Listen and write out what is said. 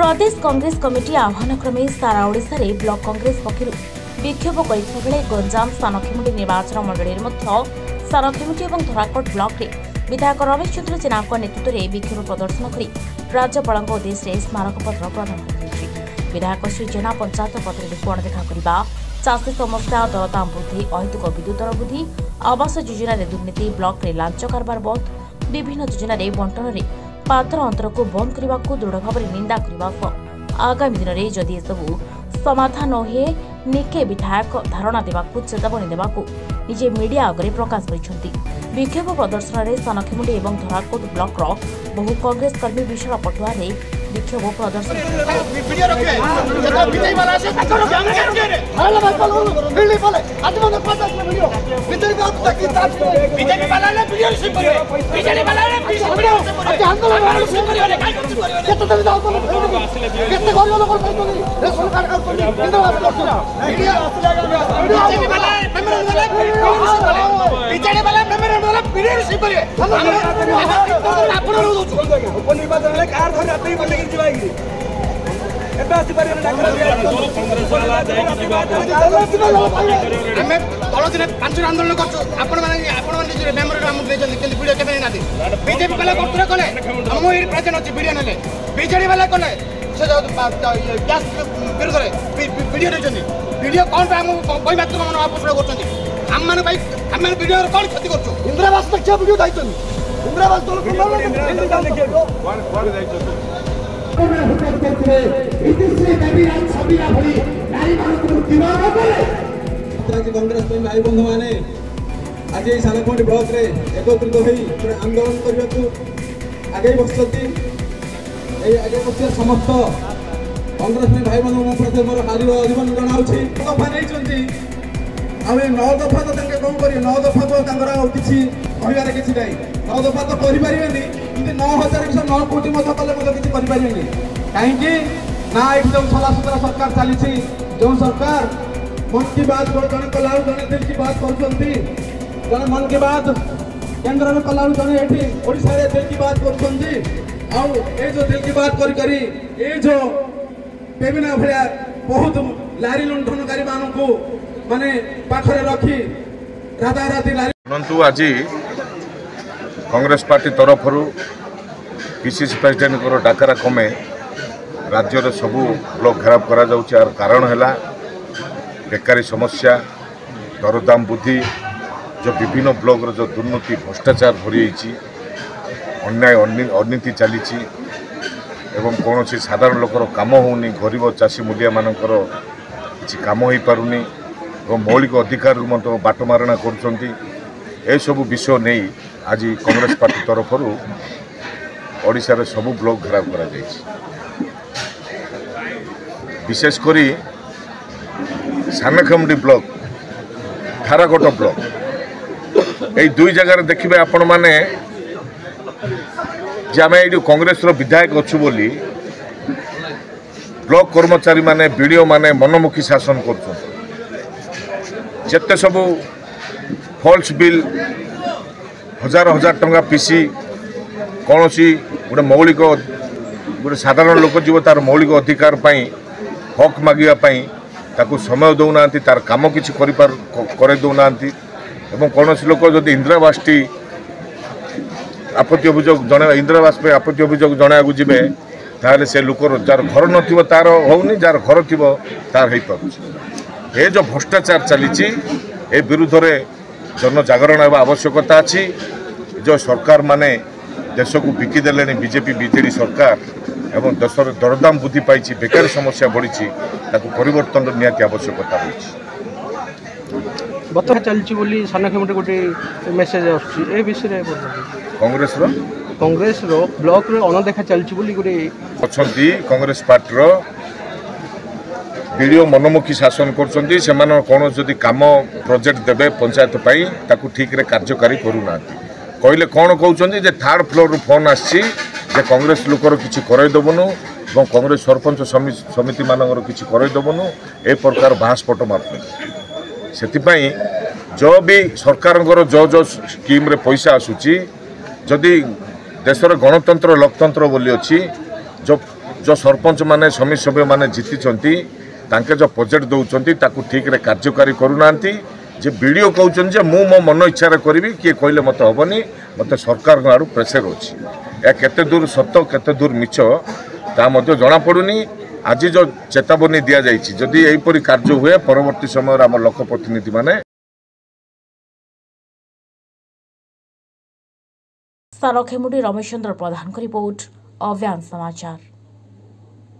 প্রদেশ Congress committee আহ্ୱାନ ক্রমে সারা ওড়শার block Congress পক্ষ বিক্ষোভ করা বেড়ে গঞ্জাম সানক্ষেমুটি নির্বাচন মন্ডলীর মধ্য সানক্ষেমুটি এবং ধরাকোট ব্লকরে বিধায়ক রমেশ চন্দ্র জেনাঙ্ক নেতৃত্বে বিক্ষোভ প্রদর্শন করে রাজ্যপালঙ্ উদ্দেশ্যে স্মারকপত্র প্রদান করা বিধায়ক শ্রী জেনা পঞ্চায়েত পত্রে গণদেখা করা চাষী সমস্যা দরদাম বৃদ্ধি অহেতুক বিদ্যুৎ দর বৃদ্ধি আবাস যোজনার দুর্নীতি ব্লকরে লাঞ্চ কারবার বন্ধ বিভিন্ন যোজনার বণ্টনরে ପାତର ଅନ୍ତରକୁ ବନ୍ଦ କରିବାକୁ ଦୃଢ଼ ଭାବରେ ନିନ୍ଦା କରିବା ସହ ଆଗାମୀ ଦିନରେ ଯଦି ଏସବୁ ସମାଧାନ ନ ହୁଏ ନିକେ ବିଧାୟକ ଧାରଣା ଦେବାକୁ ଚେତାବନୀ ଦେବାକୁ ନିଜେ ମିଡିଆ ଆଗରେ ପ୍ରକାଶ କରିଛନ୍ତି ବିକ୍ଷୋଭ ପ୍ରଦର୍ଶନରେ ସାନଖିମୁଣ୍ଡି ଏବଂ ଧରାକୋଟ ବ୍ଲକର ବହୁ କଂଗ୍ରେସ କର୍ମୀ ବିଶାଳ ପଟୁଆରେ ବିକ୍ଷୋଭ ପ୍ରଦର୍ଶନ বিজেপি বালালে বিজেপি সিং করিবে বিজেপি বালালে বিজেপি সিং করিবে আজকে আচ্ছা, আন্দোলন বালালে সিং করিবে কাই করতে করিবে কেতে তুমি দাও বলো কেতে গরিব লোক করতে রে সরকার কাজ করতে কেন্দ্র আসলে বিজেপি বালালে মেমোরিয়াল বালালে বিজেপি বালালে মেমোরিয়াল বালালে বিজেপি সিং করিবে আমরা আপনারা দৌছো উপনির্বাচনে কার ধরে আপনি বলে কি যাবে ଏବେ ଆସିପାରିବେନି ଆମେ କୌଣସି ପାଞ୍ଚ ଆନ୍ଦୋଳନ କରୁଛୁ ଆପଣମାନେ ଆପଣମାନେ ନିଜ ମେମୋରିରେ ଆମକୁ ଦେଇଛନ୍ତି କିନ୍ତୁ ଭିଡ଼ିଓ କେବେ ନେଇନାହାନ୍ତି ବିଜେପି ବାଲା କର୍ତ୍ତୃ କଲେ ମୁଁ ଏଇଠି ପ୍ରେଜେଣ୍ଟ ଅଛି ଭିଡ଼ିଓ ନେଲେ ବିଜେଡି ବାଲା କଲେ ସେ ଗ୍ୟାସ୍ ବିରୁଦ୍ଧରେ ଭିଡ଼ିଓ ନେଇଛନ୍ତି ଭିଡ଼ିଓ କ'ଣ ପାଇଁ ଆମକୁ ବୈମାତ୍ରିକ ମନ ଆକର୍ଷଣ କରୁଛନ୍ତି ଆମମାନଙ୍କ ପାଇଁ ଆମେମାନେ ଭିଡ଼ିଓର କ'ଣ କ୍ଷତି କରୁଛୁ ଇନ୍ଦିରାବାସ ଦେଖିବା ଭିଡ଼ିଓ ଯାଇଛନ୍ତି ଇନ୍ଦିରାବାସ ଦଳ ଆପଣ ହୁକମ କରିଥିଲେ ଇତିଶ୍ରୀ ଦେବୀରାଜ ଛବିରା ଭଳି ନାରୀମାନଙ୍କୁ ଦିନ ନଦେଲେ ଛାତ୍ରାଜି କଂଗ୍ରେସ ପାଇଁ ଭାଇ ବନ୍ଧୁମାନେ ଆଜି ଏହି ସାନଖଣ୍ଡି ବ୍ଲକରେ ଏକତ୍ରିତ ହୋଇ ଜଣେ ଆନ୍ଦୋଳନ କରିବାକୁ ଆଗେଇ ବସିଛନ୍ତି ଏହି ଆଗେଇ ବସିଥିବା ସମସ୍ତ କଂଗ୍ରେସ ପାଇଁ ଭାଇ ବନ୍ଧୁ ମୁଁ ପ୍ରତି ମୋର ହାରିବ ଅଭିନନ୍ଦନ ଜଣାଉଛି ଦଫା ନେଇଛନ୍ତି ଆଉ ଏ ନଅ ଦଫା ତ ତାଙ୍କେ କ'ଣ କରିବେ ନଅ ଦଫା ତ ତାଙ୍କର ଆଉ କିଛି କହିବାରେ କିଛି ନାହିଁ ନଅ ଦଫା ତ କରିପାରିବେନି কিন্তু ন হাজার কিংবা ন কোটি মধ্যে কলে মধ্যে কিছু করিপারিবেনি কাহিঁকি না এটি যে ছলাসুতরা সরকার চালিছি যে সরকার মন কি বাত জন কলা জন দিল কি বাত করছেন জন মন কি বাত কেন্দ্রে কলা জন এটি ওড়শার দিল কি বাত করছেন আউ এই যে দিল কি বাত করি করি এই যে পেমিনা ভয়া বহুত ଲାରି ଲୁଣ୍ଠନକାରୀମାନଙ୍କୁ ମାନେ ପାଖରେ ରଖି ରାତାରାତି ଲାରି ଶୁଣନ୍ତୁ ଆଜି କଂଗ୍ରେସ ପାର୍ଟି ତରଫରୁ ପିସିସି ପ୍ରେସିଡେଣ୍ଟଙ୍କର ଡାକରା କମେ ରାଜ୍ୟରେ ସବୁ ବ୍ଲକ ଖରାପ କରାଯାଉଛି ଏହାର କାରଣ ହେଲା ବେକାରୀ ସମସ୍ୟା ଦରଦାମ ବୃଦ୍ଧି ଯେଉଁ ବିଭିନ୍ନ ବ୍ଲକର ଯେଉଁ ଦୁର୍ନୀତି ଭ୍ରଷ୍ଟାଚାର ଭରିଯାଇଛି ଅନ୍ୟାୟ ଅନୀତି ଚାଲିଛି ଏବଂ କୌଣସି ସାଧାରଣ ଲୋକର କାମ ହେଉନି ଗରିବ ଚାଷୀ ମୂଲିଆମାନଙ୍କର କିଛି କାମ ହୋଇପାରୁନି ଏବଂ ମୌଳିକ ଅଧିକାରରୁ ମଧ୍ୟ ବାଟମାରଣା କରୁଛନ୍ତି ଏସବୁ ବିଷୟ ନେଇ ଆଜି କଂଗ୍ରେସ ପାର୍ଟି ତରଫରୁ ଓଡ଼ିଶାର ସବୁ ବ୍ଲକ ଘେରାଉ କରାଯାଇଛି ବିଶେଷ କରି ସାନଖେମୁଣ୍ଡି ବ୍ଲକ ଖାରାକୋଟ ବ୍ଲକ ଏଇ ଦୁଇ ଜାଗାରେ ଦେଖିବେ ଆପଣମାନେ ଯେ ଆମେ ଏଇଠି କଂଗ୍ରେସର ବିଧାୟକ ଅଛୁ ବୋଲି ବ୍ଲକ କର୍ମଚାରୀମାନେ ବିଡ଼ିଓମାନେ ମନମୁଖୀ ଶାସନ କରୁଛନ୍ତି ଯେତେ ସବୁ ଫଲ୍ସ ବିଲ୍ হাজার হাজার টঙ্কা পিসি କୌଣସି ଗୋଟେ ମୌଳିକ ଗୋଟେ ସାଧାରଣ ଲୋକ ଯିବ ତାର ମୌଳିକ ଅଧିକାର ପାଇଁ ହକ୍ ମାଗିବା ପାଇଁ ତାକୁ ସମୟ ଦେଉନାହାନ୍ତି ତାର କାମ କିଛି କରିପାରୁ କରେଇ ଦେଉନାହାନ୍ତି ଏବଂ କୌଣସି ଲୋକ ଯଦି ଇନ୍ଦିରାବାସଟି ଆପତ୍ତି ଅଭିଯୋଗ ଜଣାଇବା ଇନ୍ଦିରାବାସ ପାଇଁ ଆପତ୍ତି ଅଭିଯୋଗ ଜଣାଇବାକୁ ଯିବେ ତାହେଲେ ସେ ଲୋକର ଯାହାର ଘର ନଥିବ ତାର ହେଉନି ଯାହାର ଘର ଥିବ ତାର ହେଇପାରୁଛି ଏ ଯେଉଁ ଭ୍ରଷ୍ଟାଚାର ଚାଲିଛି ଏ ବିରୁଦ୍ଧରେ ଜନଜାଗରଣ ହେବା ଆବଶ୍ୟକତା ଅଛି ଯେଉଁ ସରକାରମାନେ ଦେଶକୁ ବିକିଦେଲେଣି ବିଜେପି ବିଜେଡ଼ି ସରକାର ଏବଂ ଦେଶର ଦରଦାମ ବୃଦ୍ଧି ପାଇଛି ବେକାରୀ ସମସ୍ୟା ବଢ଼ିଛି ତାକୁ ପରିବର୍ତ୍ତନର ନିହାତି ଆବଶ୍ୟକତା ରହିଛି ବତକା ଚାଲିଛି ବୋଲି ସାନକ୍ଷେମରେ ଗୋଟେ ମେସେଜ୍ ଆସୁଛି ଏ ବିଷୟରେ କଂଗ୍ରେସର କଂଗ୍ରେସର ବ୍ଲକରେ ଅଣଦେଖା ଚାଲିଛି ବୋଲି ଗୋଟେ ଅଛନ୍ତି କଂଗ୍ରେସ ପାର୍ଟିର ବିଡ଼ିଓ ମନମୁଖୀ ଶାସନ କରୁଛନ୍ତି ସେମାନଙ୍କର କ'ଣ ଯଦି କାମ ପ୍ରୋଜେକ୍ଟ ଦେବେ ପଞ୍ଚାୟତ ପାଇଁ ତାକୁ ଠିକ୍ରେ କାର୍ଯ୍ୟକାରୀ କରୁନାହାନ୍ତି କହିଲେ କ'ଣ କହୁଛନ୍ତି ଯେ ଥାର୍ଡ଼ ଫ୍ଲୋର୍ରୁ ଫୋନ୍ ଆସିଛି ଯେ କଂଗ୍ରେସ ଲୋକର କିଛି କରାଇଦେବୁନୁ ଏବଂ କଂଗ୍ରେସ ସରପଞ୍ଚ ସମିତିମାନଙ୍କର କିଛି କରାଇଦେବୁନୁ ଏ ପ୍ରକାର ବାହାସ୍ଫୋଟ ମାରୁଛନ୍ତି ସେଥିପାଇଁ ଯେଉଁ ବି ସରକାରଙ୍କର ଯେଉଁ ଯେଉଁ ସ୍କିମ୍ରେ ପଇସା ଆସୁଛି ଯଦି ଦେଶର ଗଣତନ୍ତ୍ର ଲୋକତନ୍ତ୍ର ବୋଲି ଅଛି ଯେଉଁ ଯେଉଁ ସରପଞ୍ଚମାନେ ସମିତି ସଭ୍ୟମାନେ ଜିତିଛନ୍ତି ତାଙ୍କେ ଯେଉଁ ପ୍ରୋଜେକ୍ଟ ଦେଉଛନ୍ତି ତାକୁ ଠିକ୍ରେ କାର୍ଯ୍ୟକାରୀ କରୁନାହାନ୍ତି ଯେ ବିଡ଼ିଓ କହୁଛନ୍ତି ଯେ ମୁଁ ମୋ ମନ ଇଚ୍ଛାରେ କରିବି କିଏ କହିଲେ ମୋତେ ହେବନି ମୋତେ ସରକାରଙ୍କ ଆଡ଼ୁ ପ୍ରେସର ଅଛି ଏହା କେତେ ଦୂର ସତ କେତେ ଦୂର ମିଛ ତାହା ମଧ୍ୟ ଜଣାପଡ଼ୁନି ଆଜି ଯେଉଁ ଚେତାବନୀ ଦିଆଯାଇଛି ଯଦି ଏହିପରି କାର୍ଯ୍ୟ ହୁଏ ପରବର୍ତ୍ତୀ ସମୟରେ ଆମ ଲୋକ ସାର ଖେମୁଡ଼ି ରମେଶ ଚନ୍ଦ୍ର ପ୍ରଧାନଙ୍କ ରିପୋର୍ଟ ଅଭ୍ୟାନ୍ ସମାଚାର